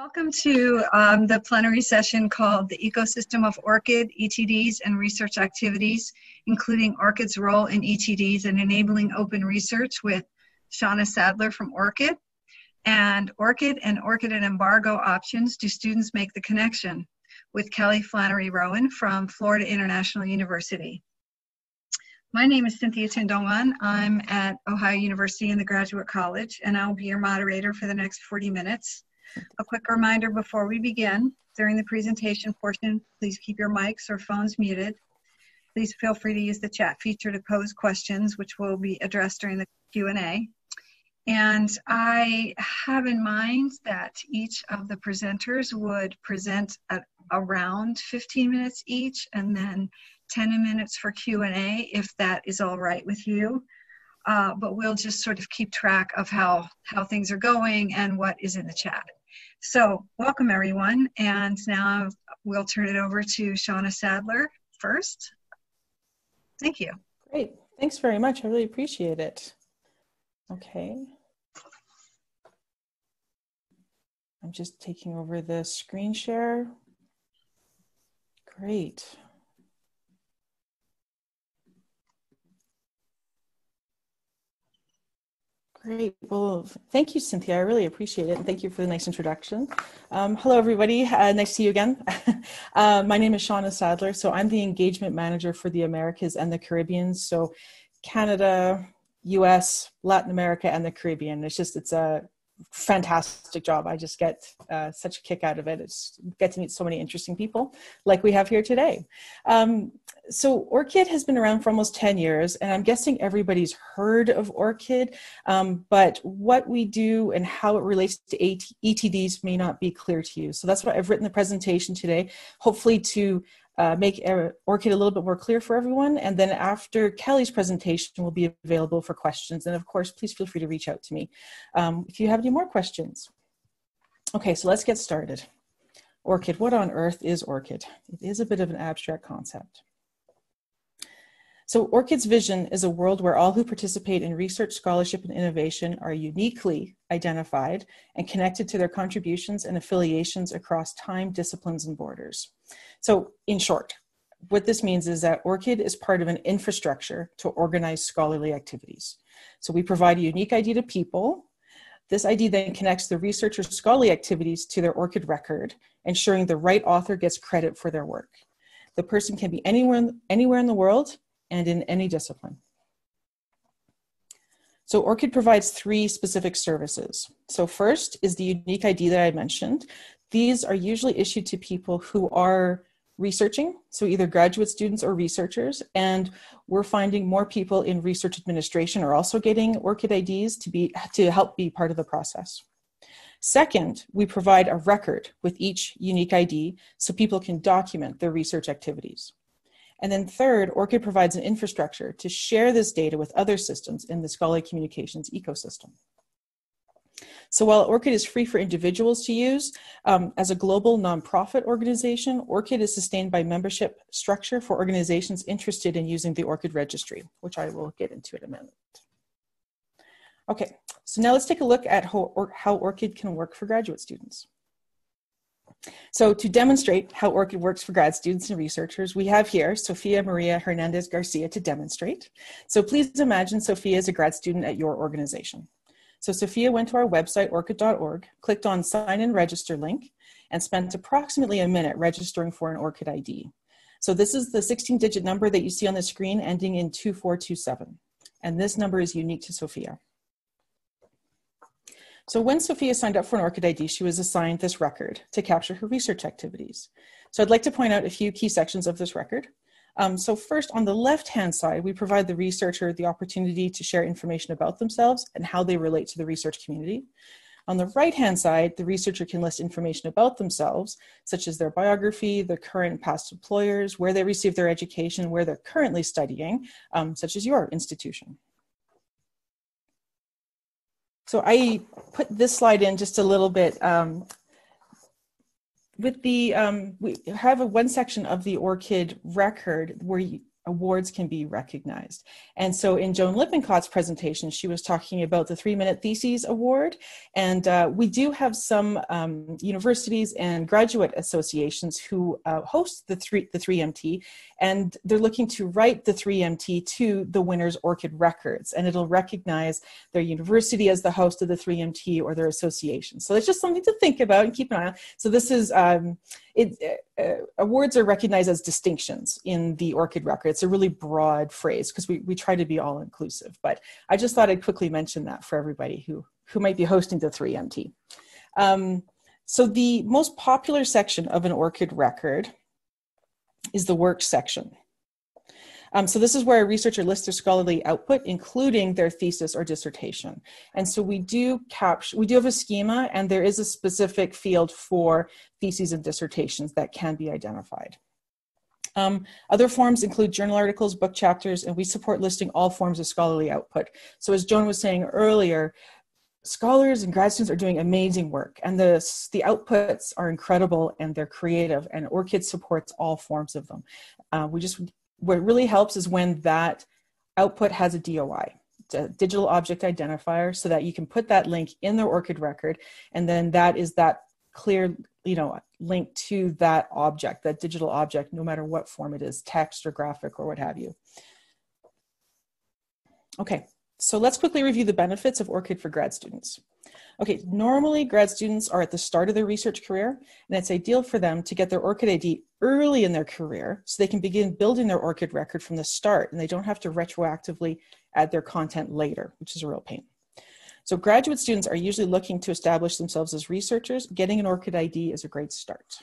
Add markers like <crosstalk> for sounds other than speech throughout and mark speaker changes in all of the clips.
Speaker 1: Welcome to um, the plenary session called The Ecosystem of ORCID, ETDs, and Research Activities, including ORCID's role in ETDs and enabling open research with Shawna Sadler from ORCID. And ORCID and ORCID and embargo options, do students make the connection? With Kelly Flannery Rowan from Florida International University. My name is Cynthia Tindongan. I'm at Ohio University in the Graduate College, and I'll be your moderator for the next 40 minutes. A quick reminder before we begin, during the presentation portion, please keep your mics or phones muted. Please feel free to use the chat feature to pose questions, which will be addressed during the Q&A. And I have in mind that each of the presenters would present at around 15 minutes each, and then 10 minutes for Q&A if that is all right with you. Uh, but we'll just sort of keep track of how, how things are going and what is in the chat. So welcome everyone. And now we'll turn it over to Shawna Sadler first. Thank you.
Speaker 2: Great. Thanks very much. I really appreciate it. Okay. I'm just taking over the screen share. Great. Great. Well, thank you, Cynthia. I really appreciate it. And thank you for the nice introduction. Um, hello, everybody. Uh, nice to see you again. <laughs> uh, my name is Shawna Sadler. So I'm the engagement manager for the Americas and the Caribbean. So Canada, US, Latin America, and the Caribbean. It's just, it's a fantastic job. I just get uh, such a kick out of it. It's get to meet so many interesting people like we have here today. Um, so ORCID has been around for almost 10 years, and I'm guessing everybody's heard of ORCID, um, but what we do and how it relates to ETDs may not be clear to you. So that's why I've written the presentation today, hopefully to uh, make ORCID a little bit more clear for everyone. And then after Kelly's presentation, we'll be available for questions. And of course, please feel free to reach out to me um, if you have any more questions. Okay, so let's get started. ORCID, what on earth is ORCID? It is a bit of an abstract concept. So ORCID's vision is a world where all who participate in research, scholarship, and innovation are uniquely identified and connected to their contributions and affiliations across time, disciplines, and borders. So in short, what this means is that ORCID is part of an infrastructure to organize scholarly activities. So we provide a unique ID to people. This ID then connects the researcher's scholarly activities to their ORCID record, ensuring the right author gets credit for their work. The person can be anywhere, anywhere in the world and in any discipline. So ORCID provides three specific services. So first is the unique ID that I mentioned. These are usually issued to people who are researching, so either graduate students or researchers, and we're finding more people in research administration are also getting ORCID IDs to, be, to help be part of the process. Second, we provide a record with each unique ID so people can document their research activities. And then third, ORCID provides an infrastructure to share this data with other systems in the scholarly communications ecosystem. So while ORCID is free for individuals to use, um, as a global nonprofit organization, ORCID is sustained by membership structure for organizations interested in using the ORCID registry, which I will get into in a minute. Okay, so now let's take a look at how, or, how ORCID can work for graduate students. So to demonstrate how ORCID works for grad students and researchers, we have here Sofia Maria Hernandez Garcia to demonstrate. So please imagine Sofia is a grad student at your organization. So Sophia went to our website, orcid.org, clicked on sign in register link, and spent approximately a minute registering for an ORCID ID. So this is the 16 digit number that you see on the screen ending in 2427. And this number is unique to Sophia. So when Sophia signed up for an ORCID ID, she was assigned this record to capture her research activities. So I'd like to point out a few key sections of this record. Um, so first, on the left-hand side, we provide the researcher the opportunity to share information about themselves and how they relate to the research community. On the right-hand side, the researcher can list information about themselves, such as their biography, their current and past employers, where they received their education, where they're currently studying, um, such as your institution. So I put this slide in just a little bit. Um, with the, um, we have a one section of the ORCID record where you, awards can be recognized. And so in Joan Lippincott's presentation, she was talking about the Three Minute Theses Award. And uh, we do have some um, universities and graduate associations who uh, host the, three, the 3MT, and they're looking to write the 3MT to the winner's ORCID records. And it'll recognize their university as the host of the 3MT or their association. So it's just something to think about and keep an eye on. So this is um, it, uh, uh, awards are recognized as distinctions in the ORCID record. It's a really broad phrase because we, we try to be all inclusive. But I just thought I'd quickly mention that for everybody who, who might be hosting the 3MT. Um, so the most popular section of an ORCID record is the work section. Um, so this is where a researcher lists their scholarly output, including their thesis or dissertation. And so we do capture, we do have a schema and there is a specific field for theses and dissertations that can be identified. Um, other forms include journal articles, book chapters, and we support listing all forms of scholarly output. So as Joan was saying earlier, scholars and grad students are doing amazing work and the, the outputs are incredible and they're creative and ORCID supports all forms of them. Uh, we just what really helps is when that output has a DOI, a digital object identifier, so that you can put that link in the ORCID record, and then that is that clear, you know, link to that object, that digital object, no matter what form it is, text or graphic or what have you. Okay, so let's quickly review the benefits of ORCID for grad students. Okay, normally grad students are at the start of their research career, and it's ideal for them to get their ORCID ID early in their career so they can begin building their ORCID record from the start and they don't have to retroactively add their content later, which is a real pain. So graduate students are usually looking to establish themselves as researchers. Getting an ORCID ID is a great start.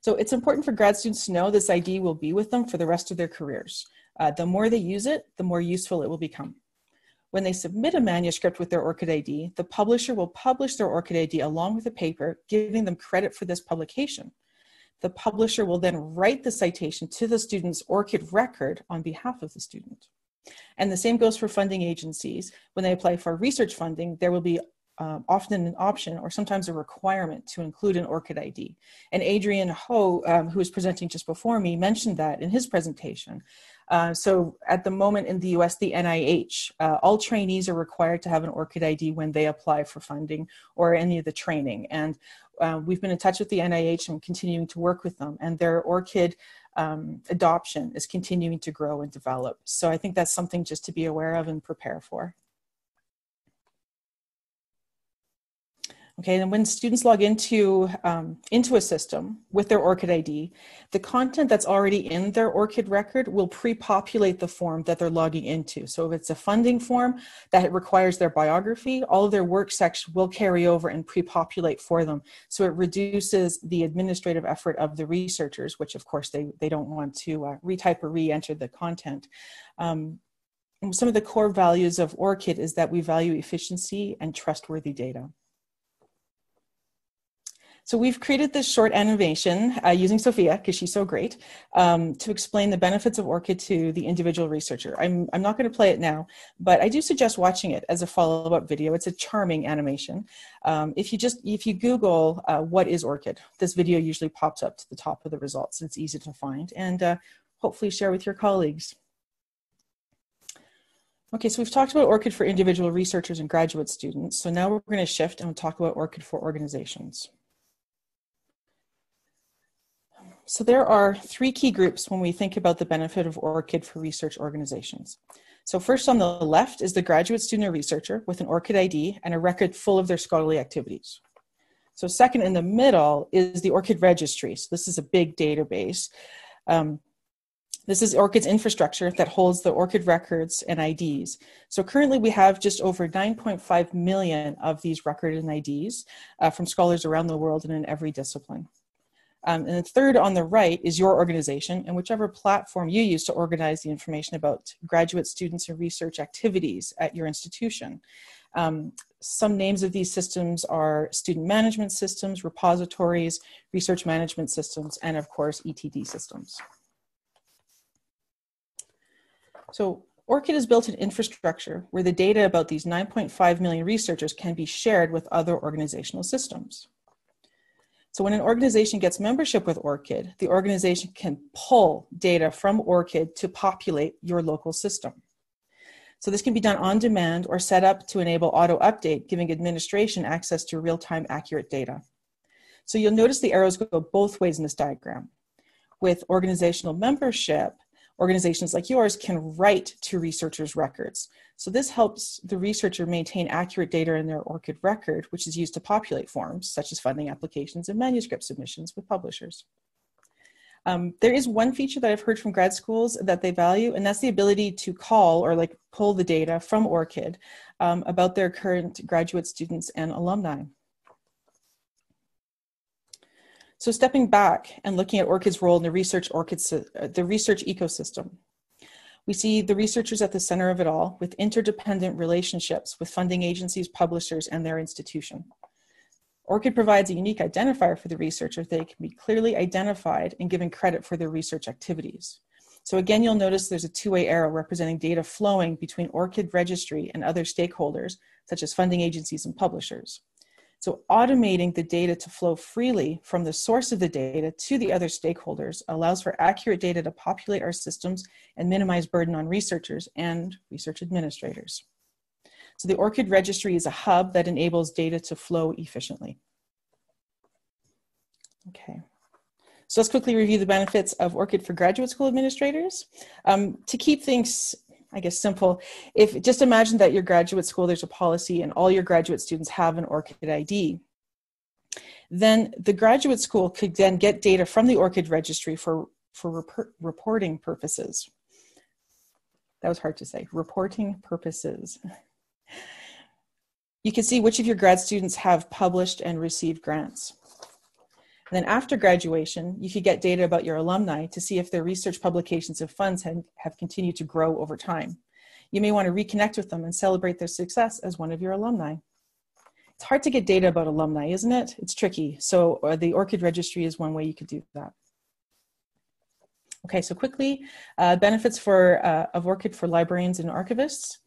Speaker 2: So it's important for grad students to know this ID will be with them for the rest of their careers. Uh, the more they use it, the more useful it will become. When they submit a manuscript with their ORCID ID, the publisher will publish their ORCID ID along with the paper, giving them credit for this publication. The publisher will then write the citation to the student's ORCID record on behalf of the student. And the same goes for funding agencies. When they apply for research funding, there will be um, often an option or sometimes a requirement to include an ORCID ID. And Adrian Ho, um, who was presenting just before me, mentioned that in his presentation. Uh, so at the moment in the US, the NIH, uh, all trainees are required to have an ORCID ID when they apply for funding or any of the training. And uh, we've been in touch with the NIH and continuing to work with them, and their ORCID um, adoption is continuing to grow and develop. So I think that's something just to be aware of and prepare for. Okay, and when students log into, um, into a system with their ORCID ID, the content that's already in their ORCID record will pre-populate the form that they're logging into. So if it's a funding form that requires their biography, all of their work section will carry over and pre-populate for them. So it reduces the administrative effort of the researchers, which of course they, they don't want to uh, retype or re-enter the content. Um, some of the core values of ORCID is that we value efficiency and trustworthy data. So we've created this short animation uh, using Sophia, because she's so great, um, to explain the benefits of ORCID to the individual researcher. I'm, I'm not going to play it now, but I do suggest watching it as a follow-up video. It's a charming animation. Um, if you just, if you Google uh, what is ORCID, this video usually pops up to the top of the results. It's easy to find and uh, hopefully share with your colleagues. Okay, so we've talked about ORCID for individual researchers and graduate students. So now we're going to shift and we'll talk about ORCID for organizations. So there are three key groups when we think about the benefit of ORCID for research organizations. So first on the left is the graduate student or researcher with an ORCID ID and a record full of their scholarly activities. So second in the middle is the ORCID registry. So this is a big database. Um, this is ORCID's infrastructure that holds the ORCID records and IDs. So currently we have just over 9.5 million of these records and IDs uh, from scholars around the world and in every discipline. Um, and the third on the right is your organization and whichever platform you use to organize the information about graduate students and research activities at your institution. Um, some names of these systems are student management systems, repositories, research management systems, and of course, ETD systems. So ORCID has built an infrastructure where the data about these 9.5 million researchers can be shared with other organizational systems. So when an organization gets membership with ORCID, the organization can pull data from ORCID to populate your local system. So this can be done on demand or set up to enable auto update, giving administration access to real-time accurate data. So you'll notice the arrows go both ways in this diagram. With organizational membership, organizations like yours can write to researchers' records. So this helps the researcher maintain accurate data in their ORCID record, which is used to populate forms such as funding applications and manuscript submissions with publishers. Um, there is one feature that I've heard from grad schools that they value, and that's the ability to call or like pull the data from ORCID um, about their current graduate students and alumni. So stepping back and looking at ORCID's role in the research ORCID, uh, the research ecosystem, we see the researchers at the center of it all with interdependent relationships with funding agencies, publishers, and their institution. ORCID provides a unique identifier for the researcher they can be clearly identified and given credit for their research activities. So again, you'll notice there's a two-way arrow representing data flowing between ORCID registry and other stakeholders, such as funding agencies and publishers. So automating the data to flow freely from the source of the data to the other stakeholders allows for accurate data to populate our systems and minimize burden on researchers and research administrators. So the ORCID registry is a hub that enables data to flow efficiently. Okay. So let's quickly review the benefits of ORCID for graduate school administrators. Um, to keep things I guess simple. If just imagine that your graduate school there's a policy and all your graduate students have an ORCID ID, then the graduate school could then get data from the ORCID registry for for rep- reporting purposes. That was hard to say. Reporting purposes. You can see which of your grad students have published and received grants. And then after graduation, you could get data about your alumni to see if their research publications and funds have, have continued to grow over time. You may want to reconnect with them and celebrate their success as one of your alumni. It's hard to get data about alumni, isn't it? It's tricky. So uh, the ORCID registry is one way you could do that. Okay, so quickly, uh, benefits for uh, of ORCID for librarians and archivists.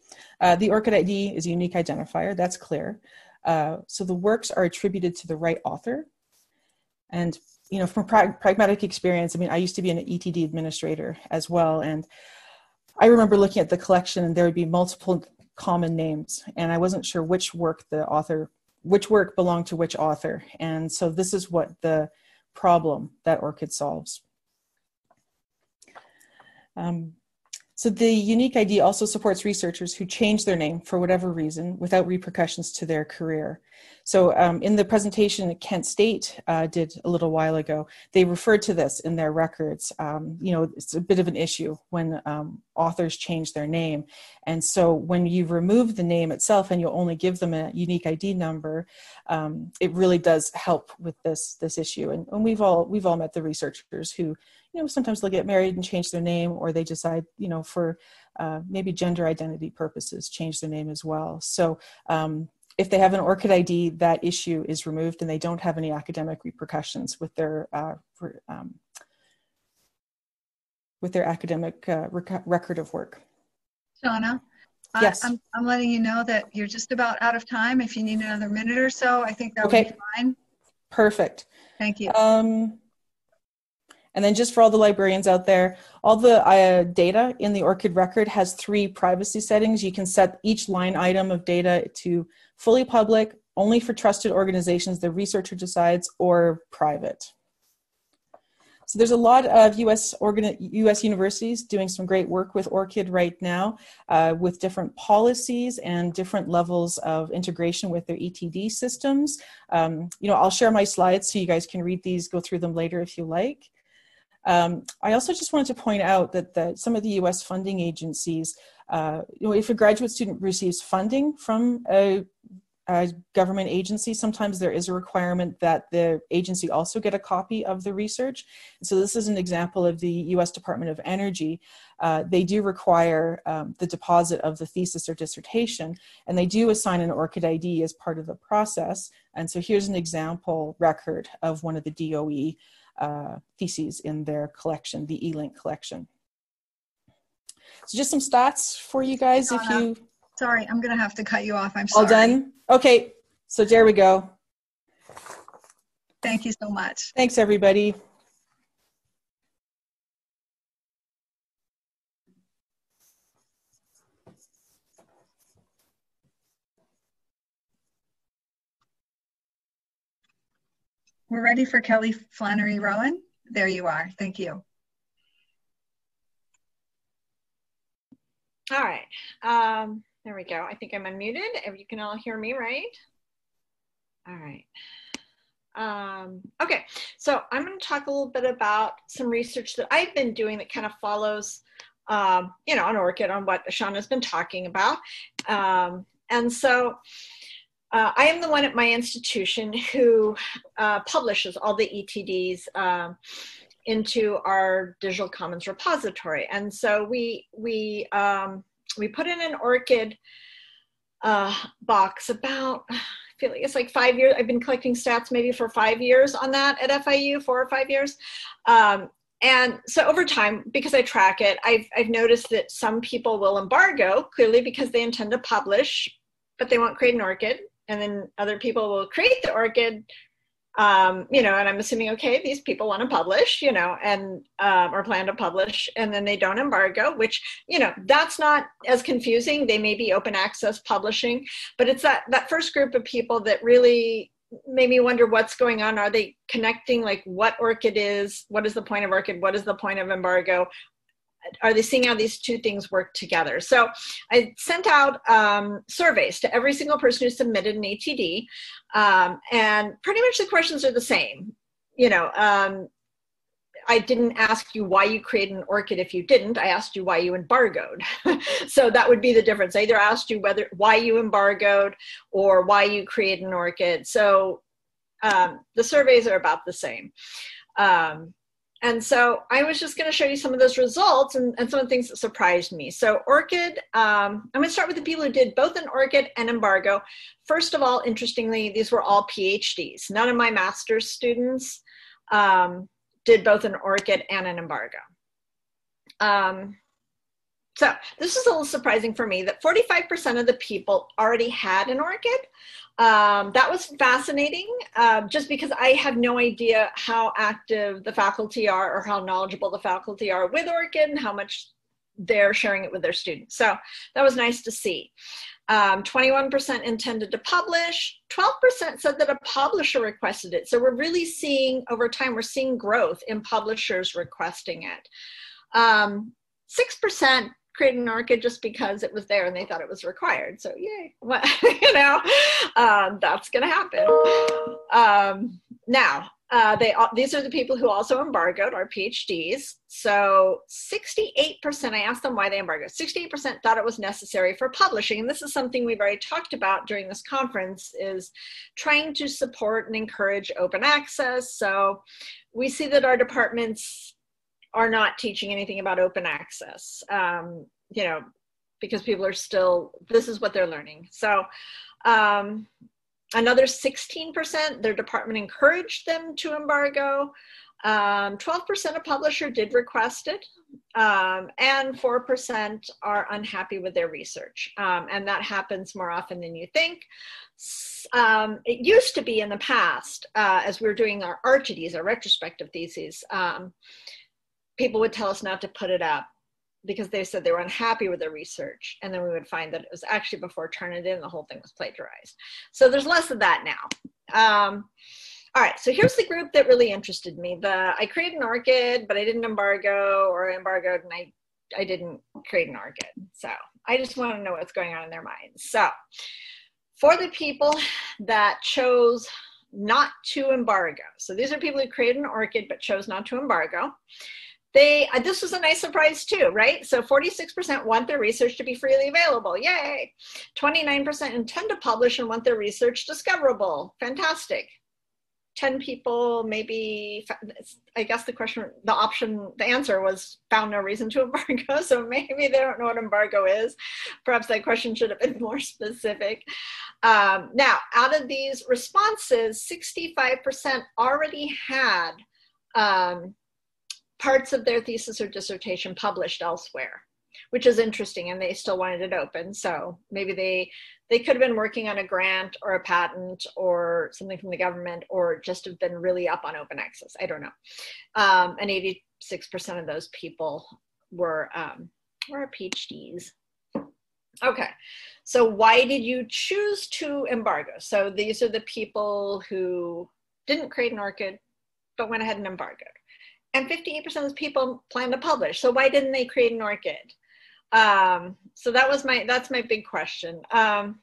Speaker 2: Uh, the ORCID ID is a unique identifier, that's clear. Uh, so the works are attributed to the right author, and you know, from pra- pragmatic experience, I mean, I used to be an ETD administrator as well, and I remember looking at the collection, and there would be multiple common names, and I wasn't sure which work the author, which work belonged to which author, and so this is what the problem that ORCID solves. Um, so the unique ID also supports researchers who change their name for whatever reason without repercussions to their career. So um, in the presentation that Kent State uh, did a little while ago, they referred to this in their records. Um, you know, it's a bit of an issue when um, authors change their name. And so when you remove the name itself and you only give them a unique ID number, um, it really does help with this, this issue. And, and we've all, we've all met the researchers who, you know, sometimes they'll get married and change their name or they decide, you know, for uh, maybe gender identity purposes, change their name as well. So um, if they have an ORCID ID, that issue is removed and they don't have any academic repercussions with their uh, for, um, with their academic uh, rec- record of work.
Speaker 1: Shawna,
Speaker 2: yes.
Speaker 1: I, am I'm letting you know that you're just about out of time. If you need another minute or so, I think that
Speaker 2: okay.
Speaker 1: would be fine.
Speaker 2: Perfect.
Speaker 1: Thank you.
Speaker 2: Um, and then just for all the librarians out there, all the uh, data in the ORCID record has three privacy settings. You can set each line item of data to fully public, only for trusted organizations the researcher decides, or private. So there's a lot of US, US universities doing some great work with ORCID right now uh, with different policies and different levels of integration with their ETD systems. Um, you know, I'll share my slides so you guys can read these, go through them later if you like. Um, I also just wanted to point out that, some of the US funding agencies, uh, you know, if a graduate student receives funding from a, a, government agency, sometimes there is a requirement that the agency also get a copy of the research. So this is an example of the US Department of Energy. Uh, they do require um, the deposit of the thesis or dissertation, and they do assign an ORCID ID as part of the process. And so here's an example record of one of the DOE uh, theses in their collection, the eLink collection. So just some stats for you guys if you...
Speaker 1: Sorry, I'm going to have to cut you off. I'm sorry.
Speaker 2: All done? Okay, so there we go.
Speaker 1: Thank Thank you so much.
Speaker 2: Thanks, everybody.
Speaker 1: We're ready for Kelly Flannery Rowan. There you are. Thank you.
Speaker 3: All right. Um, there we go. I think I'm unmuted. If you can all hear me, right? All right. Um, okay, so I'm going to talk a little bit about some research that I've been doing that kind of follows, um, you know, on ORCID on what Shawna's been talking about. Um, and so uh, I am the one at my institution who uh, publishes all the ETDs um, into our digital commons repository. And so we, we, um, we put in an ORCID uh, box about, I feel like it's like five years. I've been collecting stats maybe for five years on that at FIU, four or five years. Um, and so over time, because I track it, I've, I've noticed that some people will embargo clearly because they intend to publish, but they won't create an ORCID. And then other people will create the ORCID um, you know, and I'm assuming, okay, these people want to publish, you know, and um, or plan to publish, and then they don't embargo, which, you know, that's not as confusing. They may be open access publishing, but it's that that first group of people that really made me wonder what's going on. Are they connecting like what ORCID is? What is the point of ORCID? What is the point of embargo? Are they seeing how these two things work together? So I sent out um, surveys to every single person who submitted an ETD, um, and pretty much the questions are the same. You know, um, I didn't ask you why you created an ORCID if you didn't. I asked you why you embargoed. <laughs> so that would be the difference. I either asked you whether why you embargoed or why you created an ORCID. So um, the surveys are about the same. Um, and so I was just going to show you some of those results and, and some of the things that surprised me. So ORCID, um, I'm going to start with the people who did both an ORCID and embargo. First of all, interestingly, these were all PhDs. None of my master's students um, did both an ORCID and an embargo. Um, so this is a little surprising for me that 45% of the people already had an ORCID. Um, that was fascinating uh, just because I have no idea how active the faculty are or how knowledgeable the faculty are with ORCID and how much they're sharing it with their students. So that was nice to see. Um, 21% intended to publish. 12% said that a publisher requested it. So we're really seeing over time, we're seeing growth in publishers requesting it. Um, 6% create an ORCID just because it was there and they thought it was required. So yay, <laughs> what, you know, um, that's going to happen. Um, now, uh, they these are the people who also embargoed our PhDs. So 68%, I asked them why they embargoed. 68% thought it was necessary for publishing. And this is something we've already talked about during this conference is trying to support and encourage open access. So we see that our departments are not teaching anything about open access um, you know because people are still this is what they're learning. So um, another 16% their department encouraged them to embargo. Um, 12% of publisher did request it um, and 4% are unhappy with their research. Um, and that happens more often than you think. Um, it used to be in the past uh, as we were doing our RTDs, our retrospective theses um, people would tell us not to put it up because they said they were unhappy with their research. And then we would find that it was actually before Turnitin, the whole thing was plagiarized. So there's less of that now. Um, all right, so here's the group that really interested me. The I created an ORCID, but I didn't embargo or embargoed and I, I didn't create an ORCID. So I just want to know what's going on in their minds. So for the people that chose not to embargo, so these are people who created an ORCID but chose not to embargo they uh, this was a nice surprise too right? So 46% want their research to be freely available. Yay. 29% intend to publish and want their research discoverable. Fantastic. 10 people maybe i guess the question the option the answer was found no reason to <laughs> embargo so maybe they don't know what embargo is. Perhaps that question should have been <laughs> more specific. Um, now out of these responses 65% already had um, parts of their thesis or dissertation published elsewhere which is interesting and they still wanted it open so maybe they they could have been working on a grant or a patent or something from the government or just have been really up on open access. I don't know. Um, and 86% of those people were, um, were PhDs. Okay, so why did you choose to embargo? So these are the people who didn't create an ORCID, but went ahead and embargoed. And 58% of those people plan to publish. So why didn't they create an ORCID? Um, so that was my, that's my big question. Um,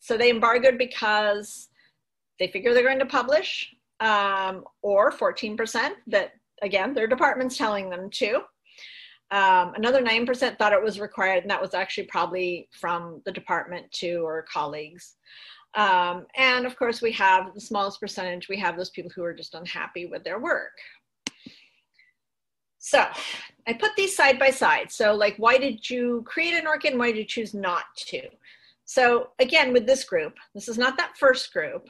Speaker 3: so they embargoed because they figure they're going to publish, um, or 14% that, again, their department's telling them to. Um, another 9% thought it was required, and that was actually probably from the department too or colleagues. Um, and of course, we have the smallest percentage, we have those people who are just unhappy with their work. So I put these side by side. So, like, why did you create an ORCID and why did you choose not to? So, again, with this group, this is not that first group,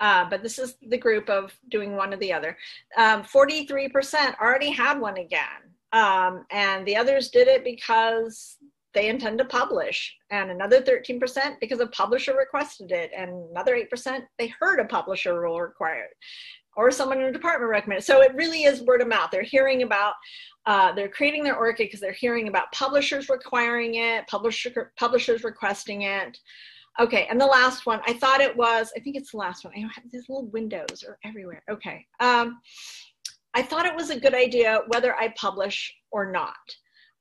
Speaker 3: uh, but this is the group of doing one or the other. Um, 43% already had one again. Um, and the others did it because they intend to publish, and another 13% because a publisher requested it, and another 8% they heard a publisher rule required, or someone in a department recommended. So it really is word of mouth. They're hearing about, uh, they're creating their ORCID because they're hearing about publishers requiring it, publisher, publishers requesting it. Okay, and the last one, I thought it was, I think it's the last one. I have these little windows are everywhere. Okay. Um, I thought it was a good idea whether I publish or not.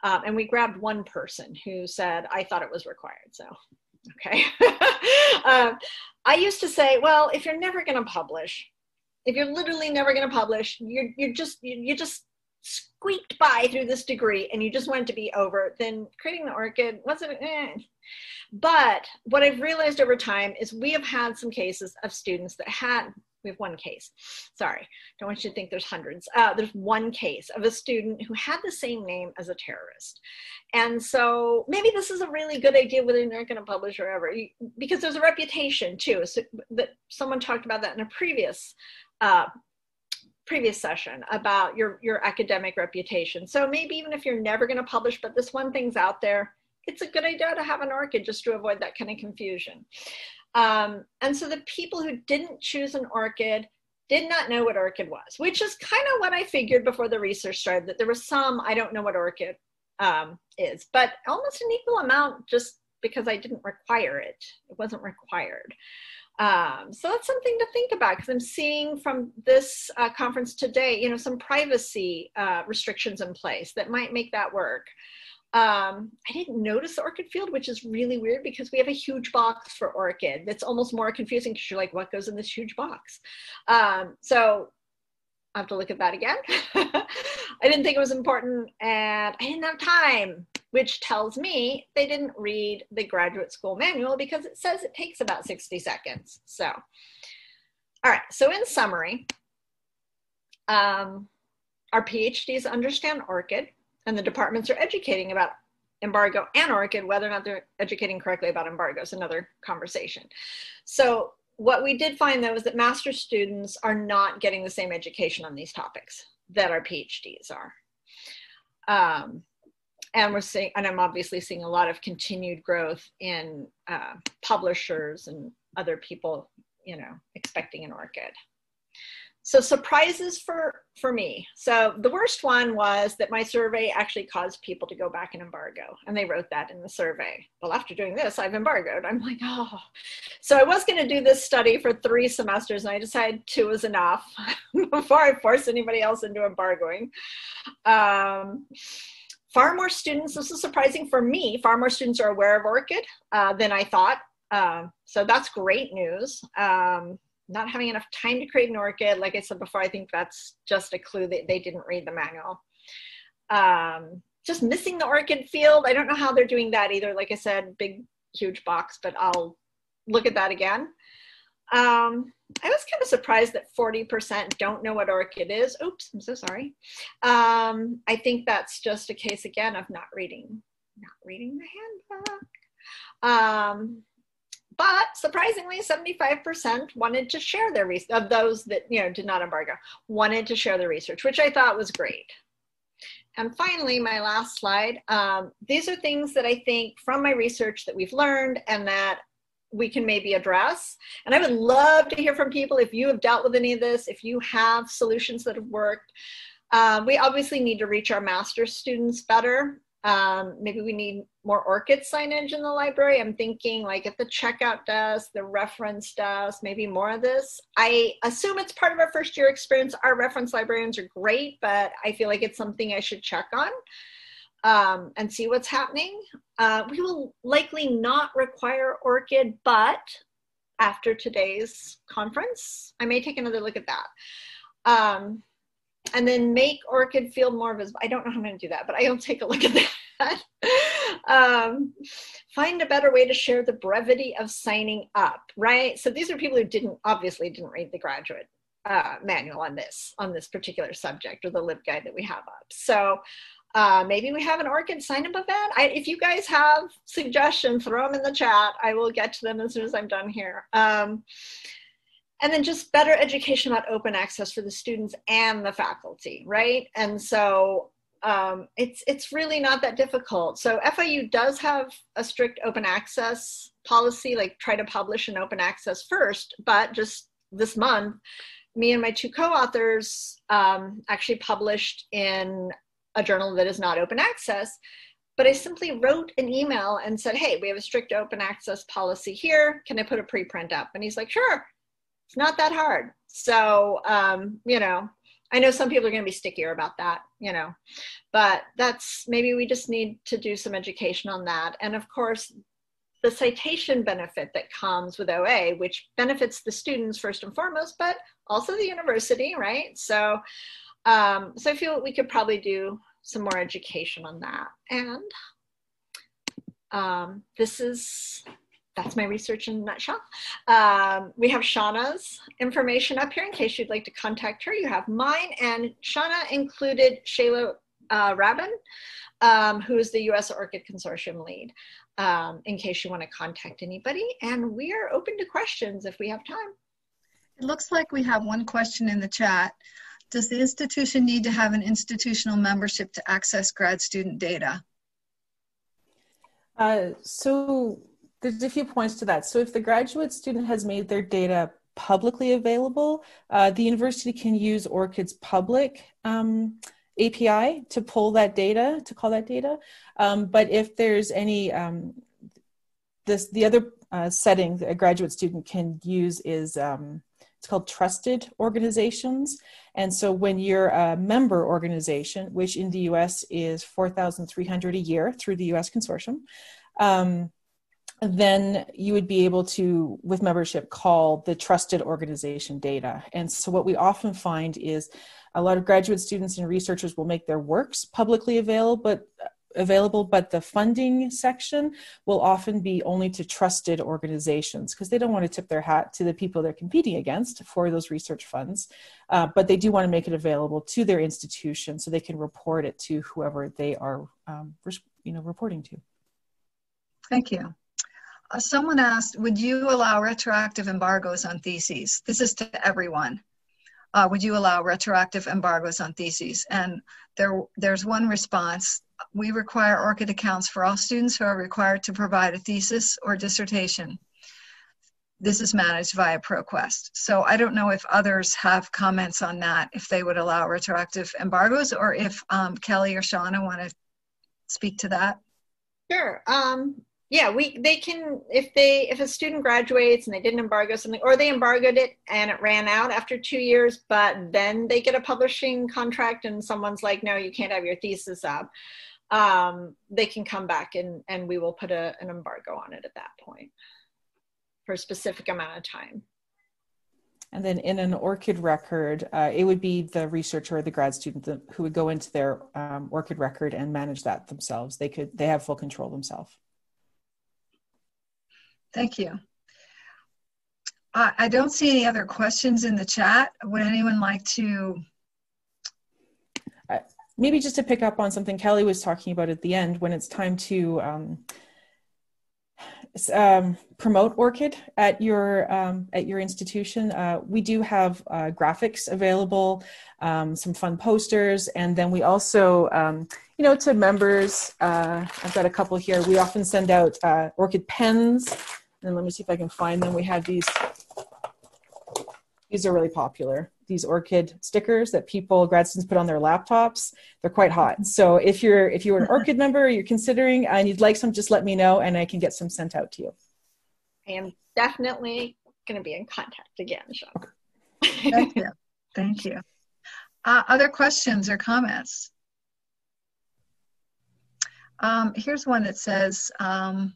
Speaker 3: Um, and we grabbed one person who said, I thought it was required. So, okay. <laughs> um, I used to say, well, if you're never going to publish, if you're literally never going to publish, you're, you're just, you, you just squeaked by through this degree and you just want it to be over, then creating the ORCID wasn't, eh. But what I've realized over time is we have had some cases of students that had we have one case. Sorry, don't want you to think there's hundreds. Uh, there's one case of a student who had the same name as a terrorist. And so maybe this is a really good idea whether you're not going to publish or ever, because there's a reputation too. So that someone talked about that in a previous uh, previous session about your your academic reputation. So maybe even if you're never going to publish, but this one thing's out there, it's a good idea to have an ORCID just to avoid that kind of confusion. Um, and so the people who didn't choose an ORCID did not know what ORCID was, which is kind of what I figured before the research started, that there was some, I don't know what ORCID um, is, but almost an equal amount just because I didn't require it. It wasn't required. Um, so that's something to think about because I'm seeing from this uh, conference today, you know, some privacy uh, restrictions in place that might make that work. Um, I didn't notice the ORCID field, which is really weird because we have a huge box for ORCID. That's almost more confusing because you're like, what goes in this huge box? Um, so I have to look at that again. <laughs> I didn't think it was important and I didn't have time, which tells me they didn't read the graduate school manual because it says it takes about 60 seconds. So, all right, so in summary, um, our PhDs understand ORCID and the departments are educating about embargo and ORCID, whether or not they're educating correctly about embargo is another conversation. So what we did find though is that master students are not getting the same education on these topics that our PhDs are. Um, and we're seeing, and I'm obviously seeing a lot of continued growth in uh, publishers and other people, you know, expecting an ORCID. So surprises for for me. So the worst one was that my survey actually caused people to go back and embargo, and they wrote that in the survey. Well, after doing this, I've embargoed. I'm like, oh. So I was going to do this study for three semesters, and I decided two was enough <laughs> before I force anybody else into embargoing. Um, far more students. This is surprising for me. Far more students are aware of ORCID uh, than I thought. Uh, so that's great news. Um, not having enough time to create an ORCID. Like I said before, I think that's just a clue that they didn't read the manual. Um, just missing the ORCID field. I don't know how they're doing that either. Like I said, big, huge box, but I'll look at that again. Um, I was kind of surprised that 40% don't know what ORCID is. Oops, I'm so sorry. Um, I think that's just a case again of not reading, not reading the handbook. Um, but surprisingly 75% wanted to share their research of those that you know did not embargo wanted to share their research which i thought was great and finally, my last slide. Um, these are things that I think from my research that we've learned and that we can maybe address. And I would love to hear from people if you have dealt with any of this, if you have solutions that have worked. Uh, we obviously need to reach our master's students better. Um, maybe we need more ORCID signage in the library. I'm thinking like at the checkout desk, the reference desk, maybe more of this. I assume it's part of our first year experience. Our reference librarians are great, but I feel like it's something I should check on um, and see what's happening. Uh, we will likely not require ORCID, but after today's conference, I may take another look at that. Um, and then make ORCID feel more visible. I don't know how I'm going to do that, but I'll take a look at that. <laughs> um, find a better way to share the brevity of signing up, right? So these are people who didn't obviously didn't read the graduate uh, manual on this on this particular subject or the LibGuide that we have up. So uh, maybe we have an ORCID sign up event. I, if you guys have suggestions, throw them in the chat. I will get to them as soon as I'm done here. Um, and then just better education about open access for the students and the faculty, right? And so um, it's it's really not that difficult. So FIU does have a strict open access policy, like try to publish an open access first, but just this month, me and my two co-authors um, actually published in a journal that is not open access. But I simply wrote an email and said, hey, we have a strict open access policy here. Can I put a preprint up? And he's like, sure. It's not that hard. So, um, you know, I know some people are going to be stickier about that, you know, but that's maybe we just need to do some education on that. And of course, the citation benefit that comes with OA, which benefits the students first and foremost, but also the university, right? So, um, so I feel we could probably do some more education on that. And um, this is that's my research in a nutshell. Um, we have Shawna's information up here in case you'd like to contact her. You have mine, and Shawna included Sheila uh, Rabun, um, who is the US ORCID Consortium lead, um, in case you want to contact anybody. And we are open to questions if we have time.
Speaker 1: It looks like we have one question in the chat. Does the institution need to have an institutional membership to access grad student data?
Speaker 2: Uh, so there's a few points to that. So if the graduate student has made their data publicly available, uh, the university can use ORCID's public um, API to pull that data, to call that data. Um, but if there's any, um, this the other uh, setting that a graduate student can use is um, it's called trusted organizations. And so when you're a member organization, which in the US is 4,300 a year through the US consortium, um, then you would be able to, with membership, call the trusted organization data. And so, what we often find is a lot of graduate students and researchers will make their works publicly available, but available but the funding section will often be only to trusted organizations because they don't want to tip their hat to the people they're competing against for those research funds. Uh, but they do want to make it available to their institution so they can report it to whoever they are um, you know reporting to.
Speaker 1: Thank you someone asked, would you allow retroactive embargoes on theses? This is to everyone. Uh, would you allow retroactive embargoes on theses? And there, there's one response. We require ORCID accounts for all students who are required to provide a thesis or dissertation. This is managed via ProQuest. So I don't know if others have comments on that, if they would allow retroactive embargoes, or if um, Kelly or Shawna want to speak to that.
Speaker 3: Sure. Um, yeah we they can if they if a student graduates and they didn't embargo something or they embargoed it and it ran out after two years but then they get a publishing contract and someone's like no you can't have your thesis up um, they can come back and and we will put a, an embargo on it at that point for a specific amount of time
Speaker 2: and then in an ORCID record, uh, it would be the researcher or the grad student who would go into their um, ORCID record and manage that themselves. They could they have full control themselves.
Speaker 1: Thank you. I don't see any other questions in the chat. Would anyone like to?
Speaker 2: Maybe just to pick up on something Kelly was talking about at the end, when it's time to um, um, promote ORCID at your um, at your institution, uh, we do have uh, graphics available, um, some fun posters, and then we also, um, you know, to members. Uh, I've got a couple here. We often send out uh, ORCID pens, and let me see if I can find them. We have these. These are really popular these ORCID stickers that people grad students put on their laptops they're quite hot so if you're if you're an <laughs> ORCID member you're considering and you'd like some just let me know and i can get some sent out to you
Speaker 3: i am definitely going to be in contact again Sean.
Speaker 1: Okay. <laughs> thank you thank you uh, other questions or comments um, here's one that says um,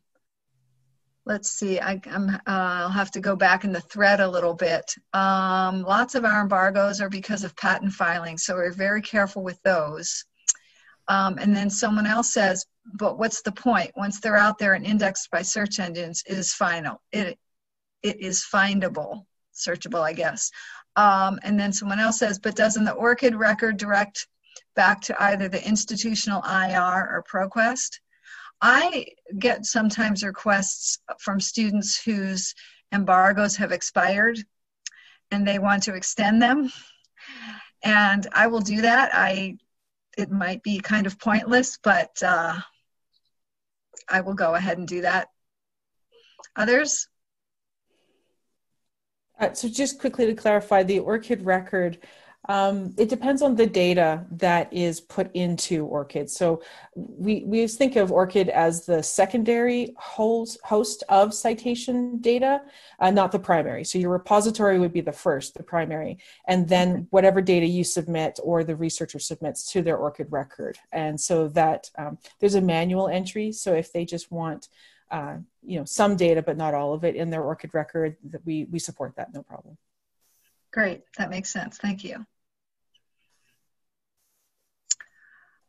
Speaker 1: let's see, I, am uh, I'll have to go back in the thread a little bit. Um, lots of our embargoes are because of patent filing, so we're very careful with those. Um, and then someone else says, but what's the point? Once they're out there and indexed by search engines, it is final. It, it is findable, searchable, I guess. Um, and then someone else says, but doesn't the ORCID record direct back to either the institutional IR or ProQuest? I get sometimes requests from students whose embargoes have expired and they want to extend them. And I will do that. I it might be kind of pointless, but uh, I will go ahead and do that. Others?
Speaker 2: Uh, so just quickly to clarify, the ORCID record um, it depends on the data that is put into ORCID. So we, we think of ORCID as the secondary host, host of citation data, uh, not the primary. So your repository would be the first, the primary, and then whatever data you submit or the researcher submits to their ORCID record. And so that um, there's a manual entry. So if they just want uh, you know some data but not all of it in their ORCID record, that we we support that, no problem.
Speaker 1: Great, that makes sense. Thank you.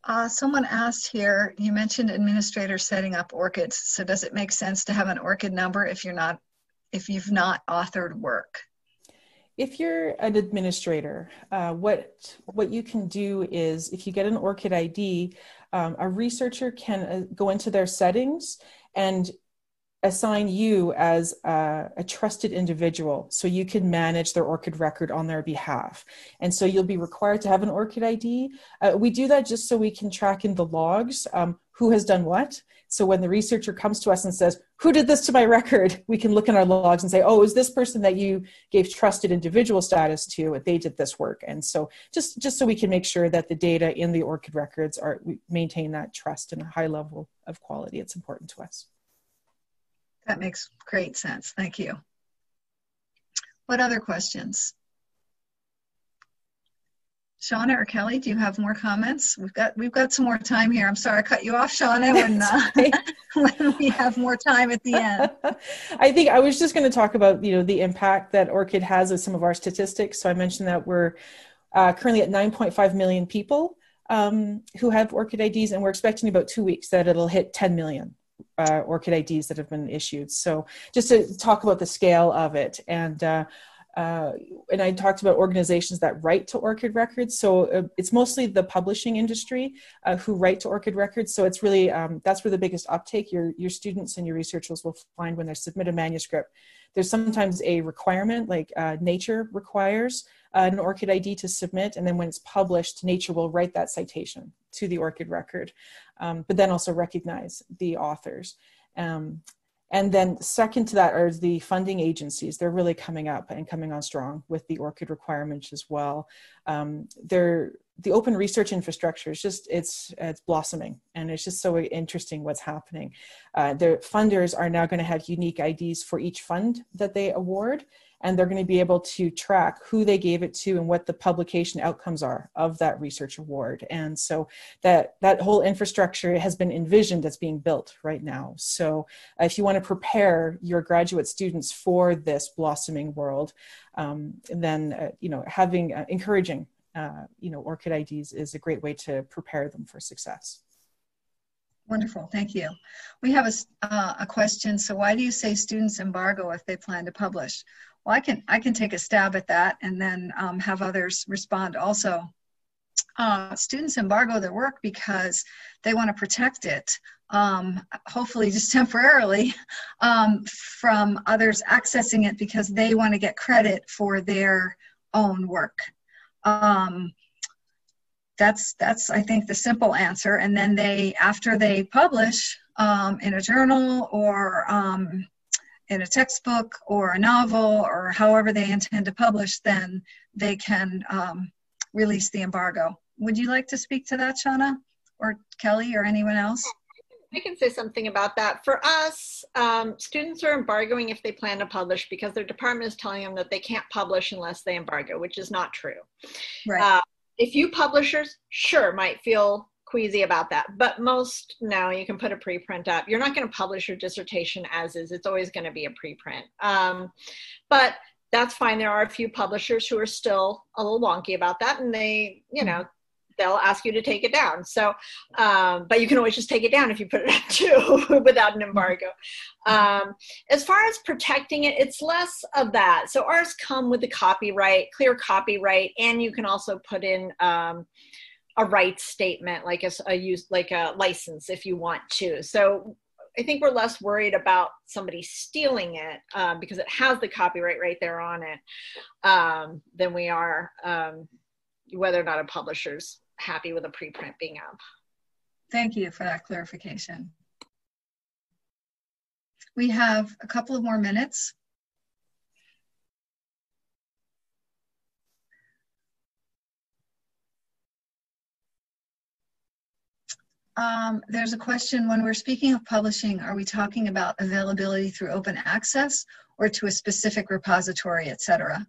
Speaker 1: Uh, someone asked here, you mentioned administrators setting up ORCIDs. So does it make sense to have an ORCID number if you're not, if you've not authored work?
Speaker 2: If you're an administrator, uh, what what you can do is, if you get an ORCID ID, um, a researcher can uh, go into their settings and assign you as a, a, trusted individual so you can manage their ORCID record on their behalf. And so you'll be required to have an ORCID ID. Uh, we do that just so we can track in the logs um, who has done what. So when the researcher comes to us and says, Who did this to my record? <laughs> we can look in our logs and say, Oh, is this person that you gave trusted individual status to? They did this work. And so just, just so we can make sure that the data in the ORCID records are, we maintain that trust and a high level of quality. It's important to us.
Speaker 1: That makes great sense. Thank you. What other questions? Shawna or Kelly, do you have more comments? We've got we've got some more time here. I'm sorry I cut you off, Shawna, when, uh, <laughs> when we have more time at the end. <laughs>
Speaker 2: I think I was just going to talk about you know the impact that ORCID has with some of our statistics. So I mentioned that we're uh, currently at 9.5 million people um, who have ORCID IDs, and we're expecting about two weeks that it'll hit 10 million uh, ORCID IDs that have been issued. So just to talk about the scale of it and uh, uh, and I talked about organizations that write to ORCID records. So uh, it's mostly the publishing industry uh, who write to ORCID records. So it's really um, that's where the biggest uptake your your students and your researchers will find when they submit a manuscript. There's sometimes a requirement like uh, Nature requires an ORCID ID to submit, and then when it's published, Nature will write that citation to the ORCID record, um, but then also recognize the authors. Um, and then second to that are the funding agencies. They're really coming up and coming on strong with the ORCID requirements as well. Um, they're the open research infrastructure is just it's it's blossoming and it's just so interesting what's happening. Uh, the funders are now going to have unique ids for each fund that they award and they're going to be able to track who they gave it to and what the publication outcomes are of that research award. And so that that whole infrastructure has been envisioned as being built right now. So uh, if you want to prepare your graduate students for this blossoming world um, then uh, you know having uh, encouraging uh, you know ORCID IDs is a great way to prepare them for success
Speaker 1: Wonderful, thank you. We have a, uh, a question. So why do you say students embargo if they plan to publish? Well, I can I can take a stab at that and then um, have others respond also. Uh, students embargo their work because they want to protect it um, hopefully just <laughs> temporarily, um, from others accessing it because they want to get credit for their own work. Um, that's that's I think the simple answer. And then they, after they publish um, in a journal or um, in a textbook or a novel or however they intend to publish, then they can um, release the embargo. Would you like to speak to that, Shawna, or Kelly, or anyone else?
Speaker 3: I can say something about that. For us, um, students are embargoing if they plan to publish because their department is telling them that they can't publish unless they embargo, which is not true. Right. Uh, if you publishers, sure, might feel queasy about that, but most now you can put a preprint up. You're not going to publish your dissertation as is. It's always going to be a preprint. Um, but that's fine. There are a few publishers who are still a little wonky about that, and they, you know, they'll ask you to take it down. So, um, but you can always just take it down if you put it <laughs> up too without an embargo. Um, as far as protecting it, it's less of that. So ours come with the copyright, clear copyright, and you can also put in um, a rights statement, like a, a use, like a license if you want to. So I think we're less worried about somebody stealing it um, because it has the copyright right there on it um, than we are um, whether or not a publisher's happy with a preprint being up.
Speaker 1: Thank you for that clarification. We have a couple of more minutes. Um, there's a question when we're speaking of publishing, are we talking about availability through open access or to a specific repository, et cetera?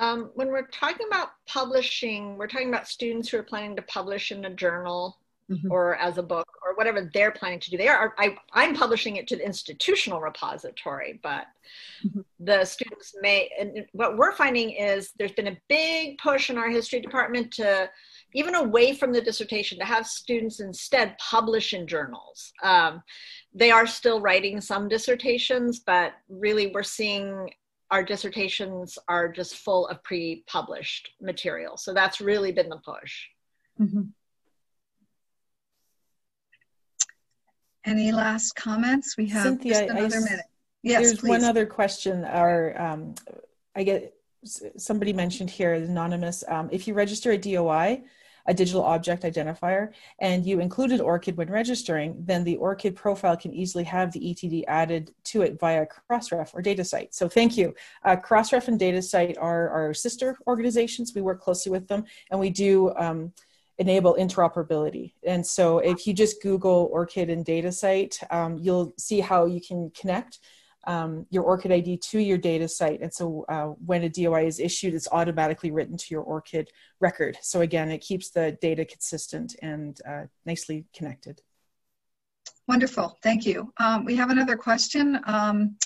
Speaker 3: Um, when we're talking about publishing, we're talking about students who are planning to publish in a journal mm-hmm. or as a book or whatever they're planning to do. They are. I, I'm publishing it to the institutional repository, but mm-hmm. the students may. And what we're finding is there's been a big push in our history department to even away from the dissertation to have students instead publish in journals. Um, they are still writing some dissertations, but really we're seeing our dissertations are just full of pre-published material. So that's really been the push. Mm-hmm.
Speaker 1: Any last comments? We have Cynthia, just another I, minute.
Speaker 2: Yes, there's please. one other question. Our, um, I get somebody mentioned here, anonymous. Um, if you register a DOI, a digital object identifier, and you included ORCID when registering, then the ORCID profile can easily have the ETD added to it via Crossref or DataCite. So thank you. Uh, Crossref and DataCite are our sister organizations. We work closely with them, and we do um, enable interoperability. And so if you just Google ORCID and DataCite, um, you'll see how you can connect um, your ORCID ID to your DataCite. And so uh, when a DOI is issued, it's automatically written to your ORCID record. So again, it keeps the data consistent and uh, nicely connected.
Speaker 1: Wonderful, thank you. Um, we have another question, um,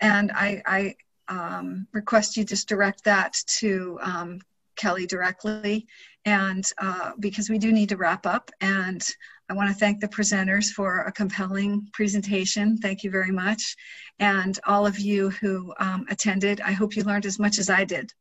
Speaker 1: and I, I um, request you just direct that to um, Kelly directly, and uh, because we do need to wrap up, and I want to thank the presenters for a compelling presentation. Thank you very much. And all of you who um, attended, I hope you learned as much as I did.